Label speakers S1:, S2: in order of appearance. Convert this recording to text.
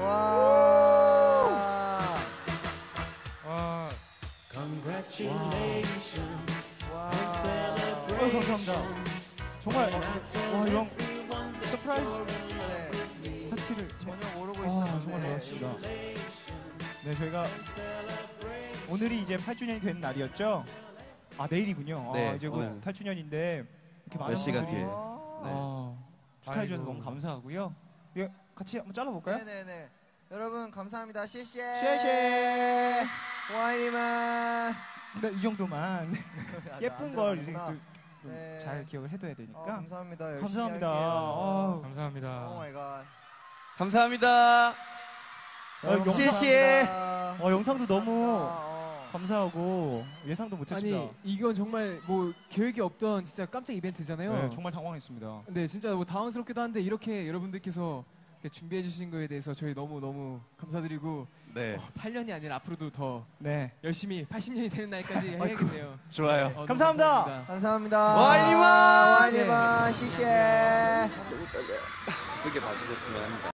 S1: 와. 와. 와. 어, 감사합니다. 정말 와 이런 surprise
S2: 네.
S1: 파티를
S2: 전혀 모르고
S1: 아,
S2: 있었는데
S1: 정말 반갑습니다. 네 저희가 오늘이 이제 8주년이 된 날이었죠? 아 내일이군요. 아,
S3: 네, 아,
S1: 이제 곧
S3: 오늘.
S1: 8주년인데 이렇게 많은
S3: 몇 시간
S1: 분들이
S3: 뒤에.
S2: 어,
S3: 네.
S1: 아, 축하해 주셔서. 너무 감사하고요. 예, 같이 한번 잘라볼까요?
S2: 네네네. 여러분 감사합니다. 谢谢.
S1: 谢谢.
S2: 我爱你们.
S1: 네, 이 정도만 예쁜 걸 이렇게
S2: 아, 네.
S1: 또잘 기억을 해둬야
S2: 어,
S1: 되니까.
S2: 감사합니다. 열심히
S1: 감사합니다.
S2: 할게요.
S1: 아우.
S4: 감사합니다.
S2: Oh my god.
S3: 감사합니다.
S2: 여러분,
S1: 영상-
S2: 감사합니다.
S1: 어, 영상도 너무
S2: 어.
S1: 감사하고 예상도 못했습니다.
S4: 아니 이건 정말 뭐 계획이 없던 진짜 깜짝 이벤트잖아요.
S1: 네, 정말 당황했습니다.
S4: 네, 진짜 뭐 당황스럽기도 한데 이렇게 여러분들께서 이렇게 준비해 주신 거에 대해서 저희 너무 너무 감사드리고
S3: 네,
S4: 어, 8년이 아니라 앞으로도 더
S1: 네.
S4: 열심히 80년이 되는 날까지 해야겠네요.
S3: 좋아요.
S4: 어,
S1: 감사합니다.
S2: 감사합니다.
S3: 와이니만!
S2: 와이니만. 시시.
S3: 크게 봐주셨으면 합니다.